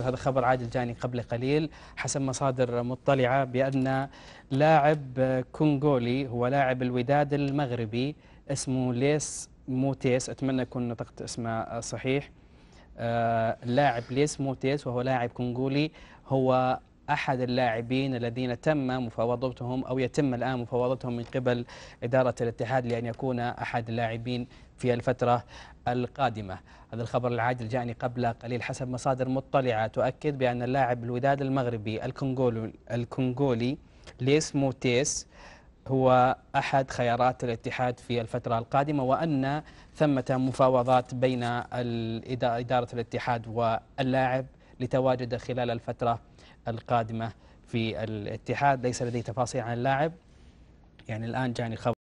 هذا خبر عاجل جاني قبل قليل حسب مصادر مطلعة بأن لاعب كونغولي هو لاعب الوداد المغربي اسمه ليس موتيس أتمنى أكون نطقت اسمه صحيح. آه، اللاعب ليس موتيس وهو لاعب كونغولي هو أحد اللاعبين الذين تم مفاوضتهم أو يتم الآن مفاوضتهم من قبل إدارة الاتحاد لأن يكون أحد اللاعبين في الفترة القادمة. هذا الخبر العاجل جاءني قبل قليل حسب مصادر مطلعة تؤكد بأن اللاعب الوداد المغربي الكونغولي, الكونغولي ليس موتيس هو أحد خيارات الاتحاد في الفترة القادمة وأن ثمة مفاوضات بين إدارة الاتحاد واللاعب لتواجده خلال الفترة القادمة في الاتحاد. ليس لدي تفاصيل عن اللاعب. يعني الآن جاني خبر